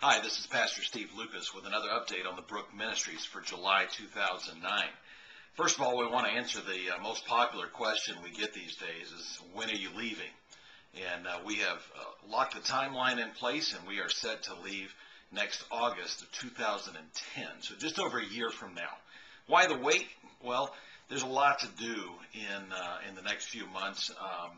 Hi, this is Pastor Steve Lucas with another update on the Brook Ministries for July 2009. First of all, we want to answer the uh, most popular question we get these days is when are you leaving? And uh, we have uh, locked the timeline in place and we are set to leave next August of 2010, so just over a year from now. Why the wait? Well, there's a lot to do in, uh, in the next few months. Um,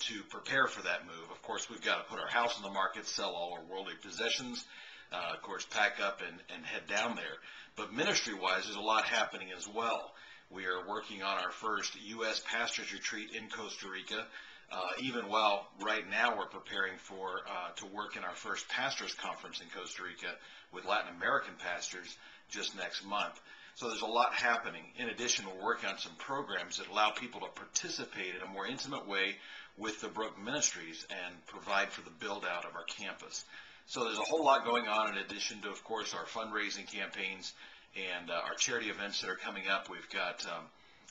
to prepare for that move. Of course, we've got to put our house on the market, sell all our worldly possessions, uh, of course, pack up and, and head down there. But ministry-wise, there's a lot happening as well. We are working on our first U.S. Pastors Retreat in Costa Rica. Uh, even while right now we're preparing for uh, to work in our first pastors conference in Costa Rica with Latin American pastors just next month. So there's a lot happening. In addition, we're working on some programs that allow people to participate in a more intimate way with the Brook Ministries and provide for the build out of our campus. So there's a whole lot going on in addition to, of course, our fundraising campaigns and uh, our charity events that are coming up. We've got um,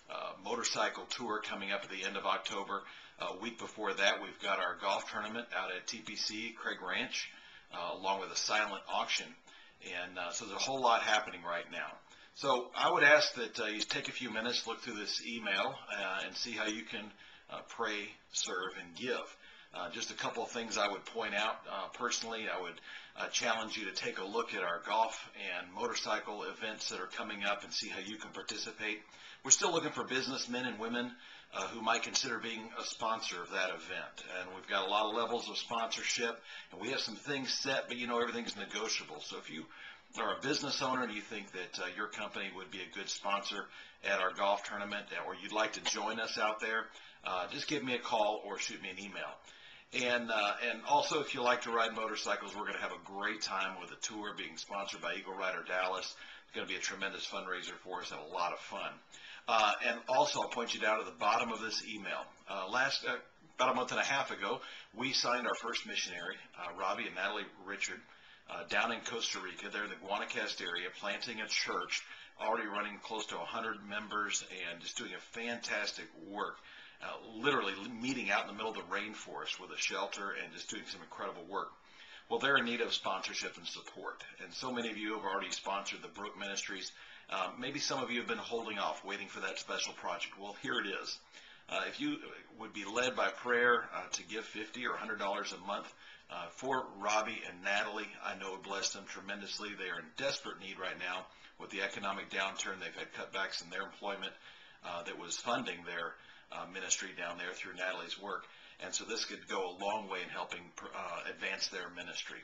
a motorcycle tour coming up at the end of October. A week before that, we've got our golf tournament out at TPC Craig Ranch, uh, along with a silent auction. And uh, so there's a whole lot happening right now. So I would ask that uh, you take a few minutes, look through this email, uh, and see how you can uh, pray, serve, and give. Uh, just a couple of things I would point out. Uh, personally, I would uh, challenge you to take a look at our golf and motorcycle events that are coming up and see how you can participate. We're still looking for businessmen and women who might consider being a sponsor of that event. And we've got a lot of levels of sponsorship, and we have some things set, but you know everything's negotiable. So if you are a business owner and you think that uh, your company would be a good sponsor at our golf tournament, or you'd like to join us out there, uh, just give me a call or shoot me an email. And uh, and also, if you like to ride motorcycles, we're going to have a great time with a tour being sponsored by Eagle Rider Dallas. It's going to be a tremendous fundraiser for us and a lot of fun. Uh, and also, I'll point you down to the bottom of this email. Uh, last uh, about a month and a half ago, we signed our first missionary, uh, Robbie and Natalie Richard, uh, down in Costa Rica. They're in the Guanacaste area, planting a church, already running close to 100 members, and just doing a fantastic work uh, literally meeting out in the middle of the rainforest with a shelter and just doing some incredible work. Well, they're in need of sponsorship and support. And so many of you have already sponsored the Brook Ministries. Uh, maybe some of you have been holding off, waiting for that special project. Well, here it is. Uh, if you would be led by prayer uh, to give 50 or $100 a month uh, for Robbie and Natalie, I know it bless them tremendously. They are in desperate need right now with the economic downturn. They've had cutbacks in their employment uh, that was funding their uh, ministry down there through Natalie's work. And so this could go a long way in helping uh, advance their ministry.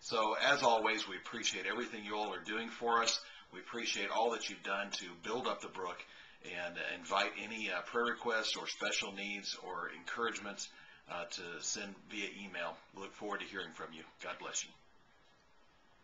So as always, we appreciate everything you all are doing for us. We appreciate all that you've done to build up the brook and invite any uh, prayer requests or special needs or encouragements uh, to send via email. Look forward to hearing from you. God bless you.